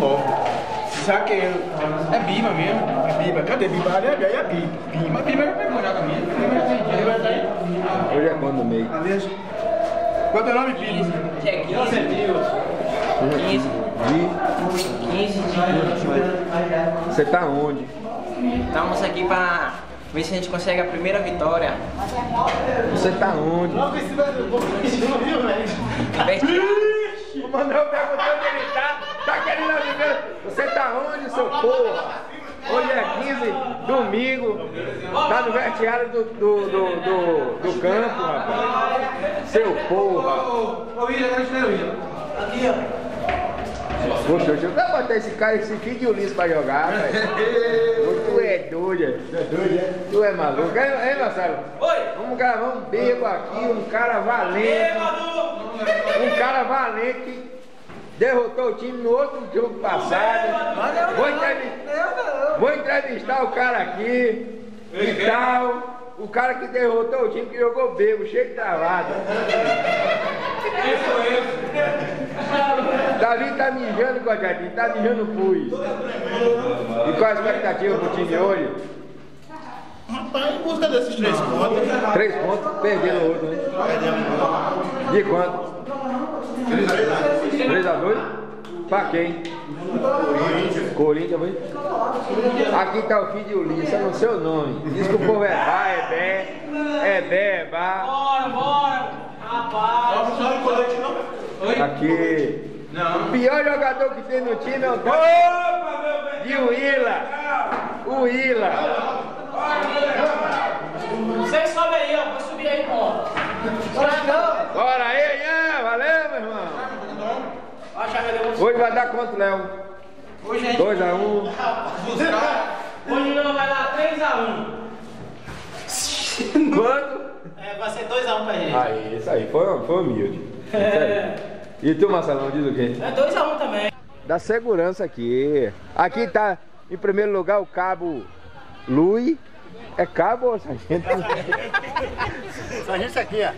move. Zaqueiro. É Biba mesmo. É Biba. Cadê Biba? Ali aí é Biba. Biba. Biba é pegou já. Hoje é quando no meio. Qual é o nome, Biba? Dia 15. 15. De... 15 de Você tá onde? Estamos aqui para ver se a gente consegue a primeira vitória. Você tá onde? O Manuel perguntou onde ele tá. Tá querendo primeira. Você tá onde, seu porra? Hoje é 15, domingo. Tá no vestiário do, do, do, do, do campo, rapaz. Seu porra. Ô, William, eu te William. Aqui, ó. Poxa, eu vou botar esse cara, esse filho de Ulisses pra jogar, velho. Tu é doido, é? Tu é maluco. Hein, Marcelo? Oi! Vamos gravar um bebo aqui, um cara valente. Um cara valente derrotou o time no outro jogo passado. Vou entrevistar, vou entrevistar o cara aqui e tal. O cara que derrotou o time que jogou bebo, cheio de travada. Davi tá mijando, Godadinho, tá mijando pus. E qual a expectativa pro time hoje? Rapaz, em busca desses três pontos. Três pontos, perderam o outro, né? De quanto? 3 a 2 Pra quem? Corinthians, foi? Aqui tá o filho de Ulisses, eu não sei o nome. Diz que o povo é Bá, é Bé, é Bé, é Bá. Bora, bora! Rapaz! Não sabe colete, não? Aqui. Não. O pior jogador que tem no time é o tal de Willa. O Willa. Vocês sobem aí, ó. Vou subir aí, pô. Bora aí, Ian. Valeu, meu irmão. Ó, a chave deu Hoje vai dar quanto, Léo? Hoje a gente 2x1. Um. Hoje não vai dar 3x1. Quanto? É, vai ser 2x1 pra gente. Aí, isso aí, foi, foi humilde. Aí. E tu, Marcelão, diz o quê? É 2x1 também. Da segurança aqui. Aqui tá, em primeiro lugar, o cabo Lui. É cabo ou sargento? Sargento aqui, ó.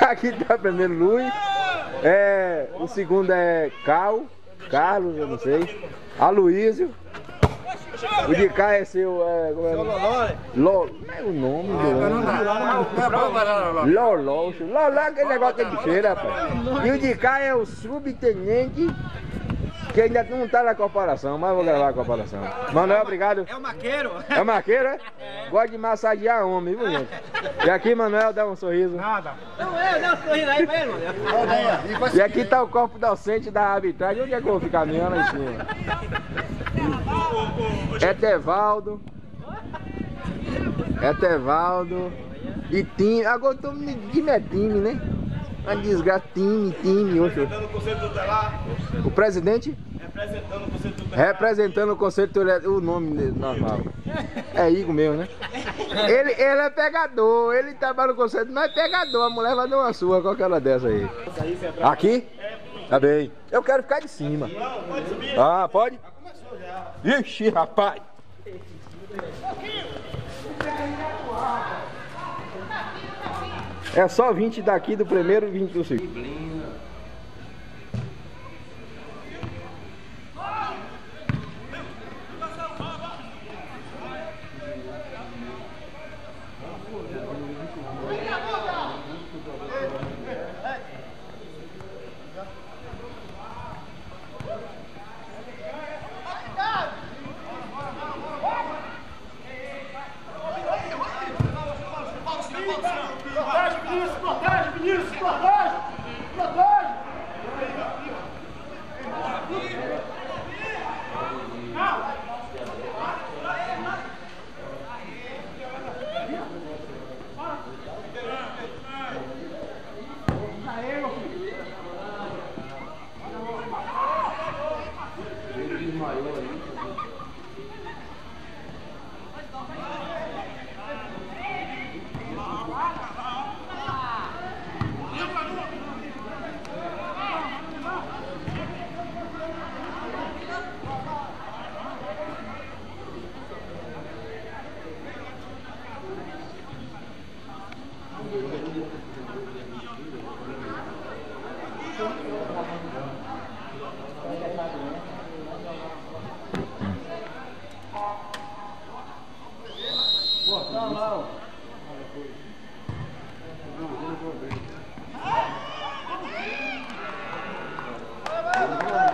Aqui tá primeiro Lui. É, o segundo é Cal, Carlos, eu não sei. Aloísio. O de cá é seu. É, como é? Ló. Não é o nome do. Loló. Loló aquele negócio que é bicheira, rapaz. E o de cá é o subtenente. Que ainda não tá na corporação, mas eu vou gravar a corporação. Manuel, obrigado. É o maqueiro. É o maqueiro, é? Gosta de massagear homem, viu, gente? E aqui, Manuel, dá um sorriso. Nada. Não, eu, dá um sorriso aí pra ele, mano. E aqui tá o corpo docente da arbitragem. Onde é que eu vou ficar minha lá em cima? Etevaldo. Etevaldo. E time. Agora eu tô me time é time, né? Uma desgraça, time, time. Representando o conselho tutelar. O presidente Representando o conselho tutelar. representando o conselho tutelar, o nome dele, normal. É Igor mesmo, né? Ele, ele é pegador, ele trabalha no conselho, mas é pegador. A mulher vai dar uma sua com aquela dessa aí. Aqui? Tá bem. Eu quero ficar de cima. Ah, pode? Ixi, rapaz. É só 20 daqui do primeiro e 20 do segundo. Vinícius, cortagem, Vinícius, cortagem. Vamos, vamos, you.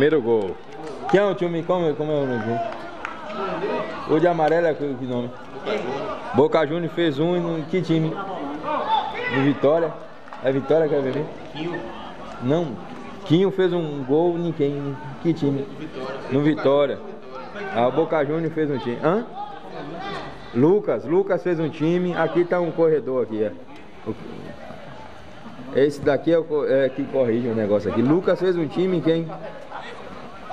Primeiro gol. Quem é o time? Como, como é o nome? O de amarelo é que nome? Boca Juniors fez um no que time? No Vitória. É Vitória que é ver? Não. Quinho fez um gol em quem? Que time? No Vitória. Ah, Boca Juniors fez um time. Hã? Lucas, Lucas fez um time. Aqui tá um corredor aqui, é. Esse daqui é, o, é que corrige o negócio aqui. Lucas fez um time, quem?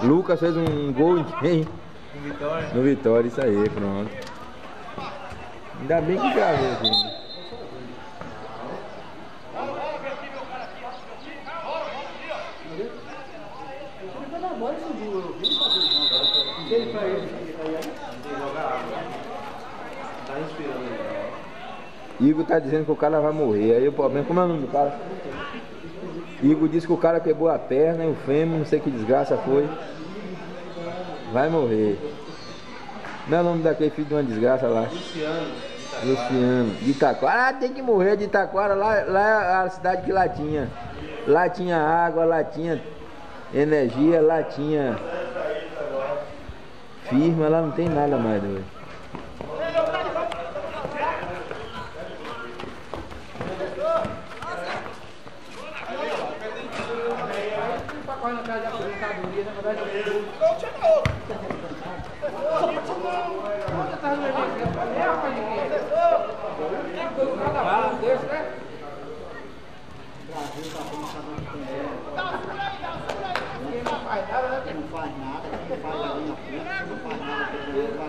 Lucas fez um gol em quem? No Vitória. No Vitória, isso aí, pronto. Ainda bem que gravou aqui. Igor tá dizendo que o cara vai morrer. Aí o problema, como é o nome do cara? Igor disse que o cara quebrou a perna e o fêmur, não sei que desgraça foi. Vai morrer. Não é o nome daquele filho de uma desgraça lá? Luciano. Luciano. De Itaquara. Ah, tem que morrer de Itaquara. Lá, lá é a cidade que lá tinha. Lá tinha água, lá tinha energia, lá tinha firma, lá não tem nada mais hoje.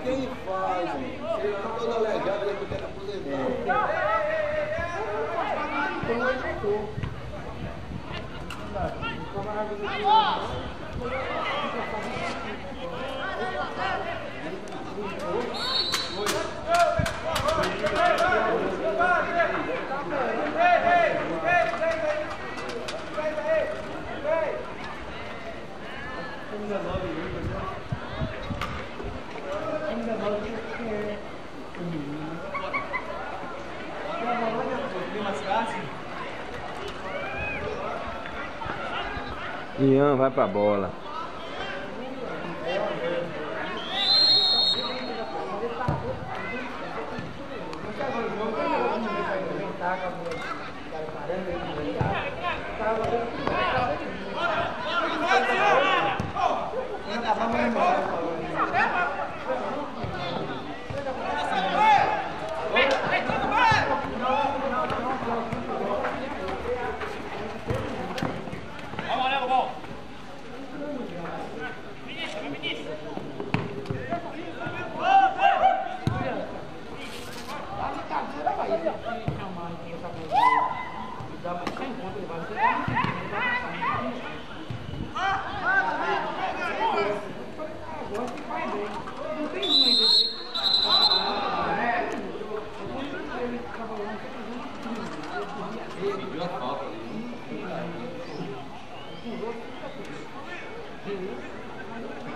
Quem faz? Ele tá todo aleijado, ele quer aposentar. Ian vai pra bola.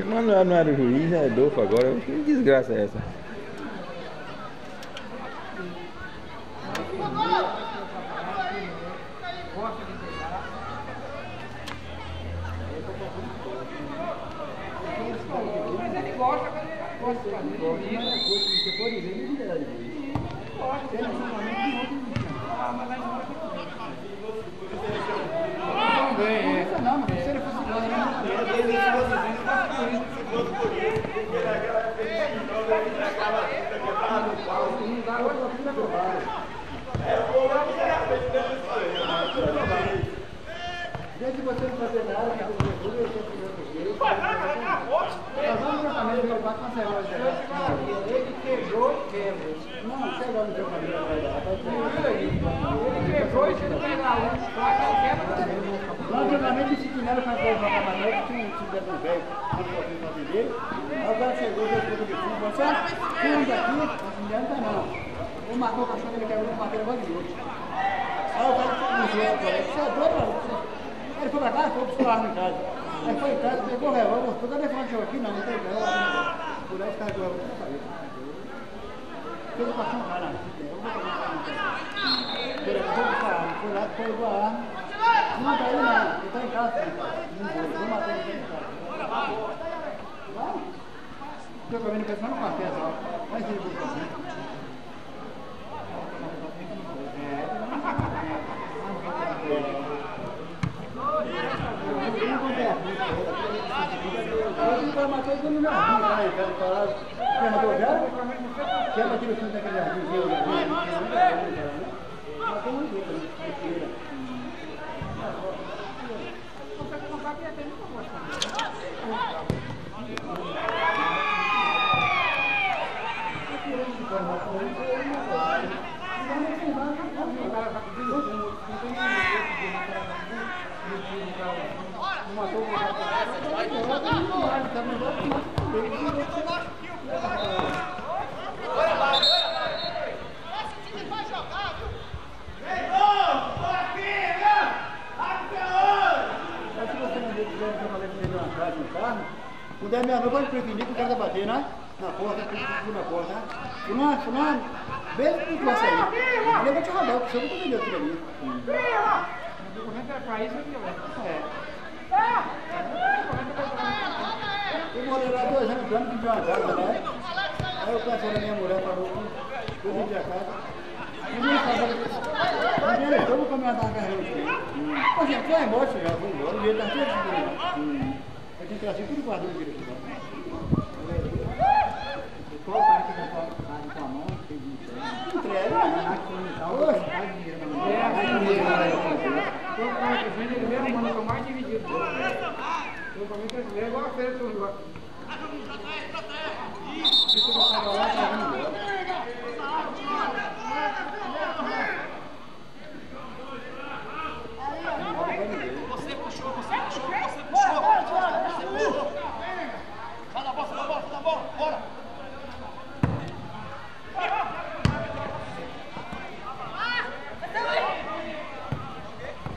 Mas não era, não era o juiz, é Adolfo agora. Que desgraça é essa? Mas ele gosta, mas ele gosta de fazer isso. Não vem, é. Não, mas se ele fosse Desde você não fazer nada, que você tudo, eu sempre outro jeito. Nós vamos caminho do bate na cerveja. Ele quebrou e quebrou você não. Antigamente esse chinelo foi para jogar na noite, tinha um time do velho, um pouquinho para dele. Agora chegou, deu tudo de fundo. Você funda aqui, não adianta não. O marcou o cachorro, ele quebrou o martelo igual de outro. Aí o cara foi no jogo, você é doido, mano? Ele foi pra casa, foi buscar arma em casa. Aí foi em casa, pegou o revólver, vez que eu chegou aqui, não, não tem revólver. Por aí os caras jogaram pra sair. Fez o passar um cara aqui, eu vou pegar um cara. Foi lá, foi buscar arma, foi lá, pegou a arma. Não tá ele não, ele tá em casa, sim, cara. Não vou, vou matar ele em casa. Vai. Tô comendo pensando no café só. Vai ser ele assim. Vai matar ele no jardim, vai, cara, parado. Quer matar o velho? Quer matar o filho daquele jardinzinho? Matou um Mas se você não tiver trabalhando com ele na casa, no carro, quando der meia-noite, pode prevenir que o cara vai bater, né? Na porta, na porta, né? Fulano, fulano, vê o que vai sair. Eu vou te rodar, porque você não entendeu aquilo ali. O documento era pra isso aqui, ó. É. Eu morei lá dois anos, plano que uma casa lá. Aí eu pensei na minha mulher, falou, eu vendi a casa. Ninguém sabe. Ninguém levou, vou comer uma carreira de Pô, gente, foi embora, já foi embora. O dinheiro tá tudo aqui. Eu tenho trazer tudo guardado direito. Qual parte que você faz com a mão? Entrega, né? Faz dinheiro na mão. Faz dinheiro na mão. Todo cara que vende, ele mesmo manda com mais dividido. Então, pra mim, é igual a feira do Uruguai. Isso vai pagar lá, tá vindo embora. Você puxou, você puxou, você puxou. Você puxou. Sai da bola, sai da bola, sai da bola. Bora.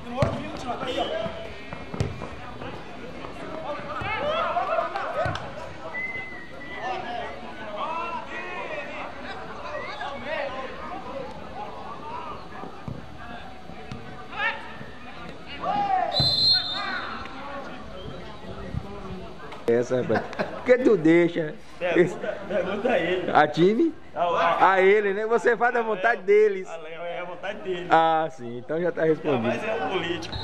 Demora um minuto, tá aí, ó. Essa, rapaz. Por que tu deixa? Pergunta, pergunta a ele. A time? A ele, né? Você faz da vontade deles. É a vontade dele. Ah, sim. Então já tá respondido. Mas é um político.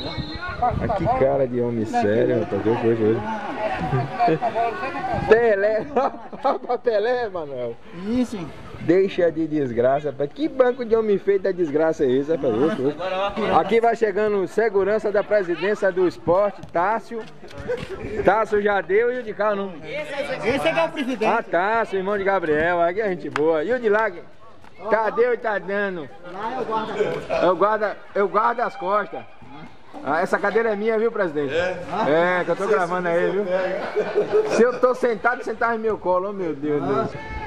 Ah, que cara de homem sério, rapaz. Que coisa hoje. Pelé. Olha pra Pelé, Manuel. Isso. Deixa de desgraça, rapaz. Que banco de homem feio da desgraça é esse, rapaz? Aqui vai chegando segurança da presidência do esporte, Tássio. Tássio já deu e o de cá não. Esse é que é o presidente. Ah, Tássio, irmão de Gabriel. Aqui é gente boa. E o de lá? Tadeu e tá dando. Lá eu guardo a coisa. Eu guardo, eu guardo as costas. Ah, essa cadeira é minha, viu, presidente? É? É, que eu tô gravando aí, viu? Se eu tô sentado, sentar no meu colo, oh meu Deus do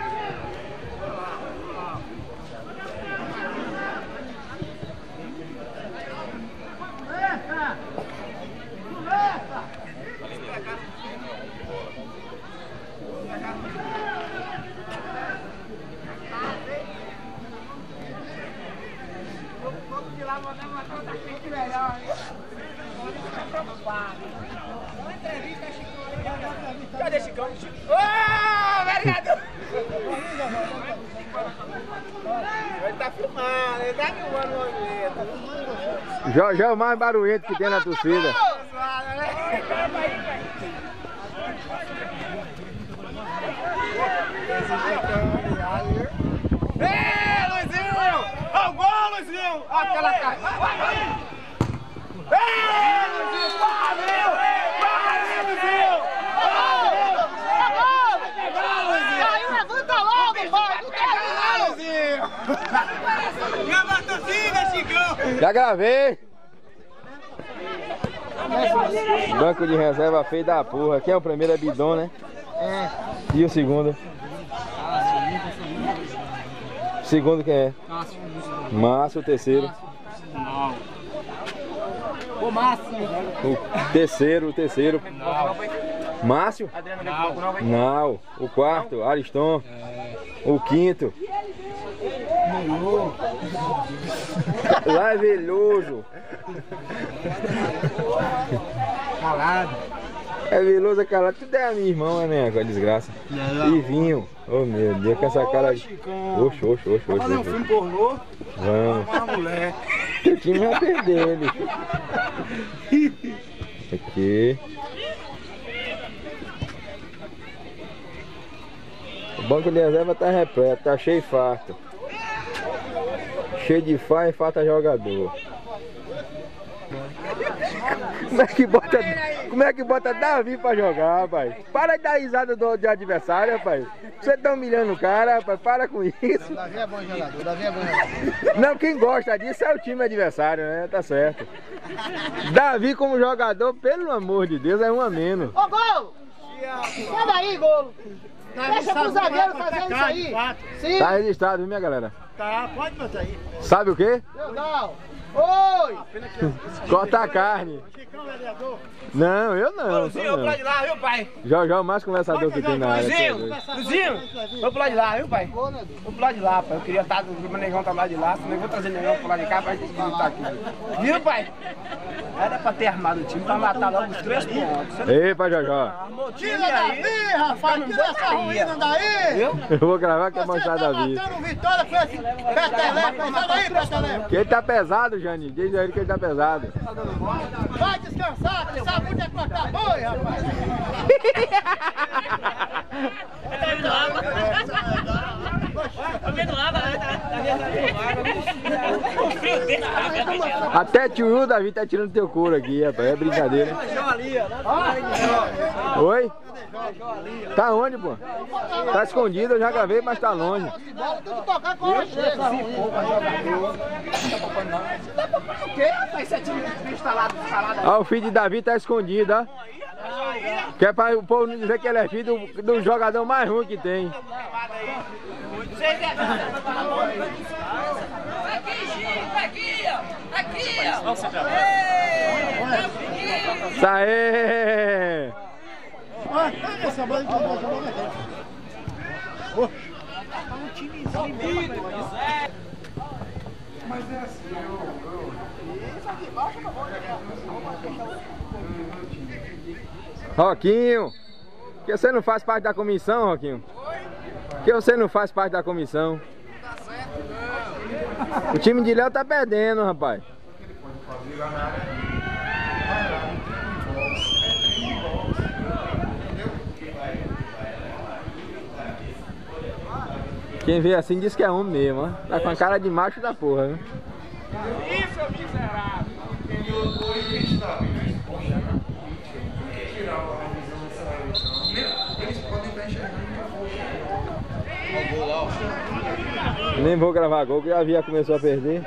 Cadê Chicão? Ô, vereador! Ele tá filmando, ele tá filmando. Tá filmando o Já, já é o mais barulhento que tem na torcida. Ei, Luizinho! Ó o gol, Aquela cara. Ei, Luizinho! Valeu! Valeu, Luizinho! Caiu, levanta logo! Vai, Luizinho! Grava a torcida, Chicão! Já gravei. Banco de reserva feio da porra. Quem é o primeiro é Bidon, né? É. E o segundo? Segundo quem é? Márcio, o terceiro. Ô, Márcio. O terceiro, o terceiro. Márcio? Não. O quarto, Ariston. O quinto. Lá é Veloso. Calado. É Veloso, é calado. Tudo é a minha irmã, né? Com a desgraça. E vinho. Oh meu Deus, com essa cara. Oxe, oxe, oxe, oxe. Fazer um filme pornô Vamos. mulher. Teu time vai perder, bicho. Aqui. O banco de reserva tá repleto, tá cheio e farto. Cheio de fã e falta jogador. Como é que bota, como é que bota Davi pra jogar, rapaz? Para de dar risada do, de adversário, rapaz. Você tá humilhando o cara, rapaz. Para com isso. Davi é bom jogador, Davi é bom jogador. Não, quem gosta disso é o time adversário, né? Tá certo. Davi como jogador, pelo amor de Deus, é um a menos. Ô, gol! Sai daí, gol! Deixa pro zagueiro fazer isso aí! Sim! Tá registrado, viu, minha galera? Tá, pode botar aí. Sabe o quê? Não, não! Oi! Corta a carne. Não, eu não. Luzinho, sou vamos pular não. de lá, viu, pai? Já já é o mais conversador que tem na área. Luzinho, tá. Luzinho, vamos pular de lá, viu, pai? Vamos pular de lá, pai. Eu queria estar, o negão tá lá de lá, senão eu vou trazer negão pular de cá pra gente estar aqui. Viu, pai? Era pra ter armado o time pra matar logo os três pontos. Epa, Jojó. O time Tira aí. daí, rapaz! Tira essa ruína daí! Eu vou gravar que é Você mostrar tá Davi. matando o Vitória com esse peteleco aí, sai daí, peteleco! Que ele tá pesado, Jani. Diz a ele que ele tá pesado. Vai descansar, que sabe onde é cortar boi, rapaz! Até tio Davi tá tirando teu couro aqui, rapaz. É brincadeira. Oi? Tá onde, pô? Tá escondido, eu já gravei, mas tá longe. Bola tocar com o instalado. Ó, o filho de Davi tá escondido, ó. Que é pra o povo não dizer que ele é filho do, do jogador mais ruim que tem. Aqui, ó. Aqui, ó. Isso aí! Essa bola e joga essa bola aqui. Roquinho! Que você não faz parte da comissão, Roquinho? Que você não faz parte da comissão? O time de Léo tá perdendo, rapaz. Quem vê assim diz que é homem mesmo, ó. Tá com a cara de macho da porra, né? Isso, miserável. Nem vou gravar gol, porque a Via começou a perder.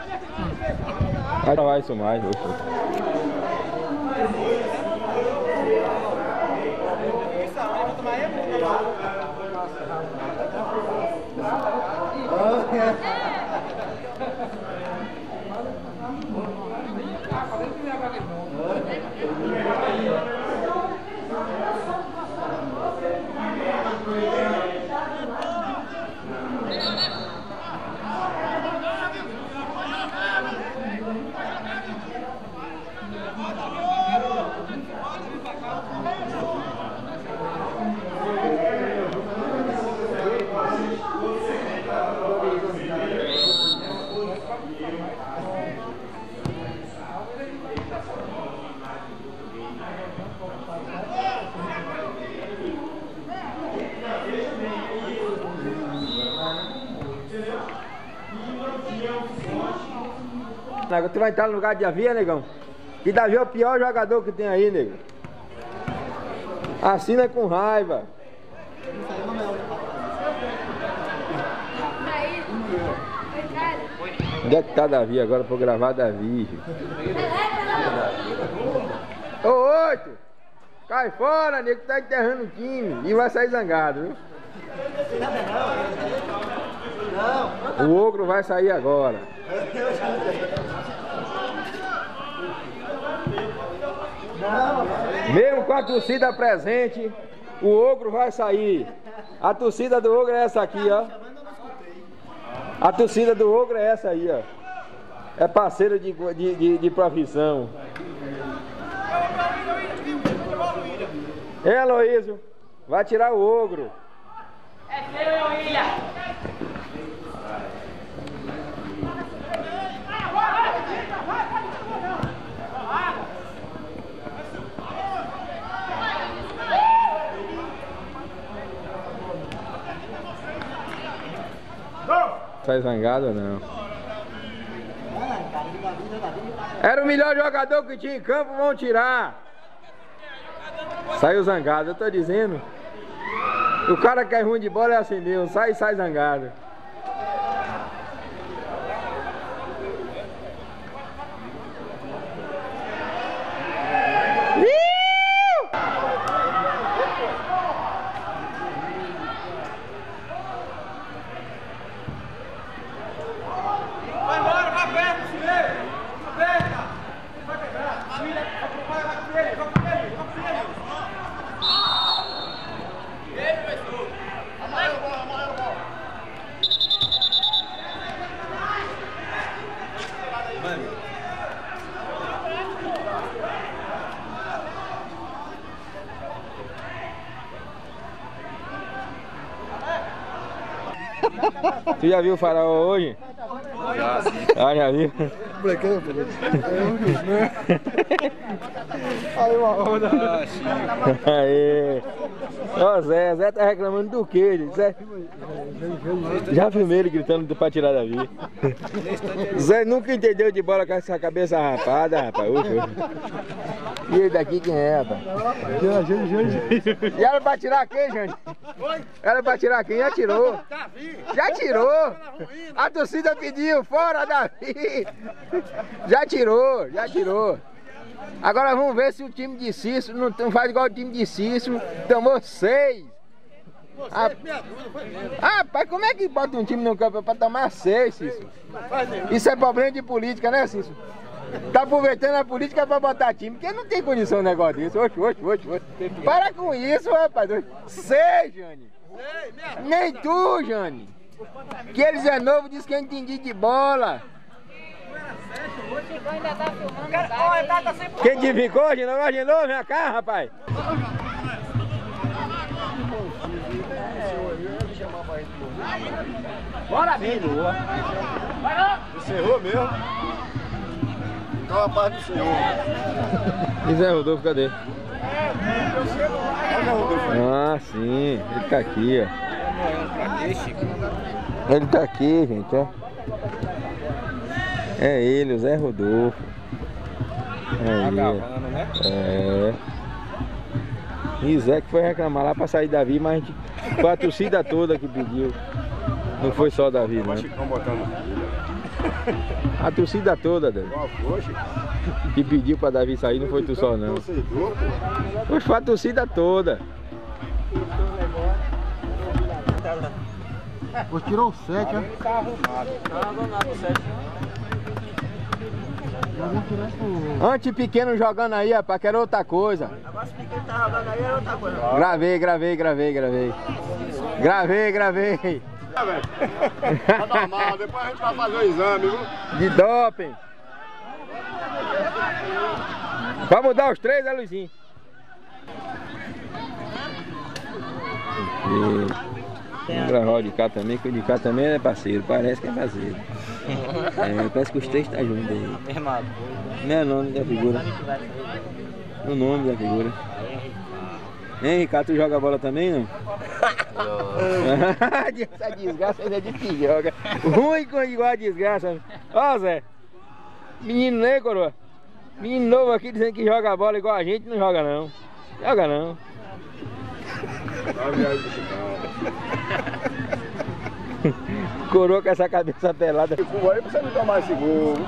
Vai gravar isso mais, oxe. Agora tu vai entrar no lugar de Davi, negão? Que Davi é o pior jogador que tem aí, nego. Assina com raiva. Onde é que tá Davi agora pra eu gravar Davi? Ô, oito! Cai fora, nego, tá enterrando o time. E vai sair zangado, viu? O ogro vai sair agora. Mesmo com a torcida presente, o ogro vai sair. A torcida do ogro é essa aqui, ó. A torcida do ogro é essa aí, ó. É parceiro de, de, de, de profissão. Hein, Aloysio? Vai tirar o ogro. É seu, William. Sai zangado não? Era o melhor jogador que tinha em campo, vão tirar. Saiu zangado, eu tô dizendo. O cara que é ruim de bola é assim mesmo, sai sai zangado. Tu já viu o faraó hoje? Já. Ah, já viu? Molecão, Aí uma onda. Aê. Ó, Zé, Zé tá reclamando do quê? gente? Zé... Já filmei ele gritando pra tirar da vida. Zé nunca entendeu de bola com essa cabeça rapada, rapaz. E ele daqui quem é, rapaz? E era pra tirar quem, gente? Era pra tirar quem? Já tirou. Já tirou. A torcida pediu, fora Davi. Já tirou, já tirou. Agora vamos ver se o time de Cícero não faz igual o time de Cícero. Tomou seis. Ah, Rapaz, como é que bota um time no campo pra tomar seis, Cícero? Isso é problema de política, né, Cícero? Tá aproveitando a política pra botar time, porque não tem condição um negócio desse. Oxe, oxe, oxe, oxe. Para com isso, rapaz. Seis, Jane. Nem tu, Jane. Que eles é novo, diz que eu entendi de bola. Quem te ficou, de novo, de novo, vem cá, rapaz. Bora ver, Encerrou mesmo. Então a paz do Senhor. E Zé Rodolfo, cadê? Olha o Rodolfo aí. Ah, sim, ele tá aqui, ó. Ele tá aqui, gente, ó. É ele, o Zé Rodolfo. É ele. É. E Zé que foi reclamar lá pra sair Davi, mas a gente- foi a torcida toda que pediu. Não foi só o Davi, não. A torcida toda, Davi, que pediu pra Davi sair, não foi tu só, não. Foi a torcida toda. Pô, tirou o 7, ó. Nós vamos tirar pro... Antes pequeno jogando aí, rapaz, que era outra coisa. Gravei, gravei, gravei, gravei. Gravei, gravei. Tá, velho. Tá normal, depois a gente vai fazer o exame, viu? De doping. Vai mudar os três, é Luizinho? E... Vamos gravar o de cá também, que o de cá também é parceiro, parece que é parceiro. É, parece que os três estão juntos aí. Não é o nome da figura. O nome da figura. Hein, Ricardo, tu joga bola também, não? Essa desgraça ainda é de que joga. Ruim com igual a desgraça. Ó, Zé. Menino, né, coroa? Menino novo aqui dizendo que joga bola igual a gente, não joga não. Joga não. Coroa com essa cabeça pelada. Chico, aí pra você não tomar esse gol. viu?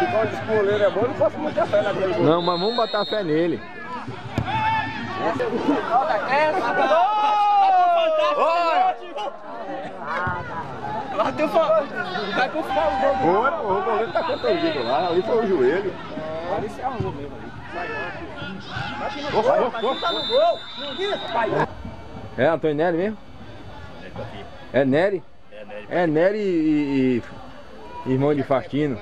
Chicão de espoleiro é bom, eu não posso muita fé naquele gol. Não, mas vamos botar fé nele. Vai pro. Foi, pô, o goleiro tá contundido lá, ali foi o joelho. Ali se arrumou mesmo ali. É Antônio Nery mesmo? É Nery? É Nery e, e- irmão de Faustino.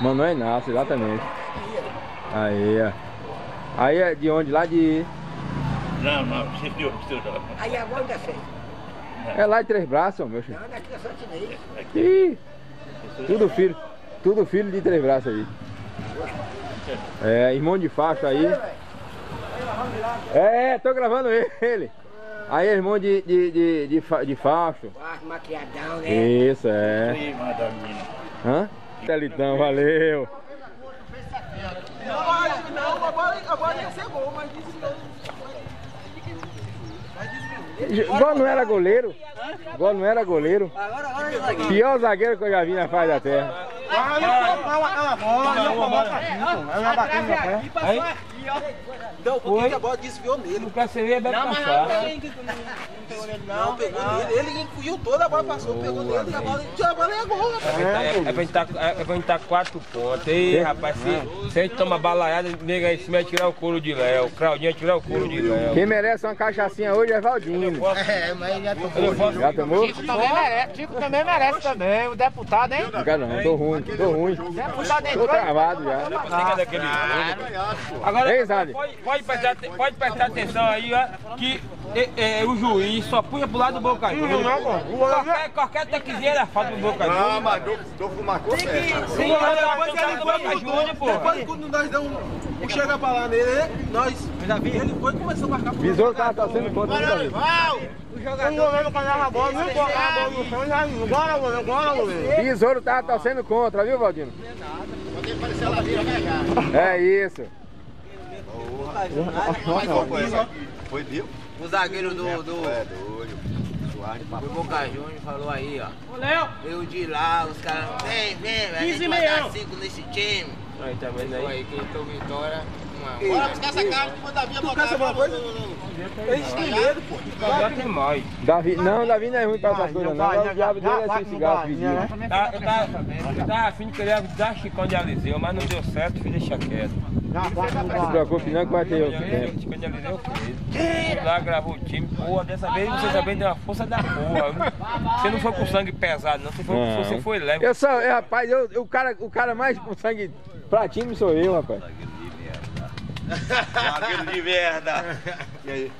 Manoel Inácio, exatamente. Aí, ó. Aí é de onde? Lá de. Não, não, se viu, se viu. Aí agora dá certo. É lá de Três Braços, meu filho. Não, daqui é só Tinei. Ih, tudo filho. Tudo filho de Três Braços aí. É, irmão de Fausto aí. É, tô gravando ele. Aí, irmão de, de, de, de, Fa- de. Ah, maquiadão, né? Isso, é. Hã? Telitão, valeu. Não, agora, agora ia ser gol, mas Igual não era goleiro. Igual não era goleiro. Pior zagueiro que eu já vi na face da terra. Então, porque a bola desviou nele. Não quer ser ver, bebe Não, mas cachaça. não pegou Não, nele. Ele enfiou toda, a bola passou, pegou nele. A bola, a bola é gol, rapaz. É, é pra gente tá, é pra gente tá quatro pontos. Ei, rapaz, se, se a gente toma balaiada, nega aí, se vai tirar o couro de Léo. Claudinha tirar o couro de Léo. Quem merece uma cachaçinha hoje é Valdinho. É, mas já tô não posso. Já tomou? Também merece, Chico também merece também, o deputado, hein? Não, tô ruim, tô ruim. Deputado Tô entrou. travado já. Que é daquele Agora, Zade. pode, pode, prestar, pode prestar atenção aí, ó, que é, é, o juiz só puxa pro lado do Boca Juniors. Qualquer, qualquer taquezinho era falta pro Boca Juniors. Não, mas do, do marcou certo. Sim, mas depois ele foi Boca Juniors, pô. Depois quando nós deu um, um chega pra lá nele, nós. Já vi. Ele foi e começou a marcar pro Visor tava torcendo contra, goleiro quando erra a bola, não a bola no chão, já bora goleiro, bora goleiro. Besouro tava torcendo contra, viu, Valdino? Pode parecer a ladeira, né, É isso. Foi deu? O zagueiro do, do, É doido. Do Boca Juniors falou aí, ó. Ô, Léo. Eu de lá, os caras, vem, vem, velho. A gente 15 vai dar meião. 5 nesse time. Aí, tá vendo Foi aí? aí que entrou vitória. Bora buscar essa carne que o Davi ia Tu botar. quer saber uma coisa? Eles têm medo, pô. Já tem mais. Davi, não, Davi não é ruim pra essas coisas, não. O diabo dele é esse cigarro pedido. Tá, eu, tava, eu tava afim de querer dar chicão de Aliseu, mas não deu certo, fui deixar quieto. Se preocupe não que vai ter outro tempo. Lá, gravou o time. Porra, dessa vez você também deu uma força da porra. Você não foi com sangue pesado, não. Você foi, Não. você foi leve. Eu sou, eu, rapaz, eu, o, cara, o cara mais com sangue pra time sou eu, rapaz. Zagueiro de merda. E aí?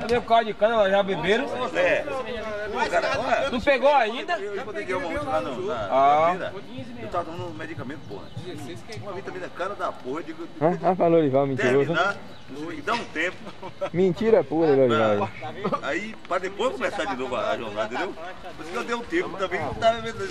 Cadê o caldo de cana? Já beberam? É. O cara, olha, Não pegou ainda? eu peguei uma lá no, na, Ah. na vida. Eu tava tomando um medicamento, porra. Uma vitamina cara da porra. Digo, Ah, ah, falou Lival, mentiroso. dá um tempo. Mentira pura, Lival. Aí, pra depois começar de novo a jornada, entendeu? Por isso que eu dei um tempo também, não tava vendo.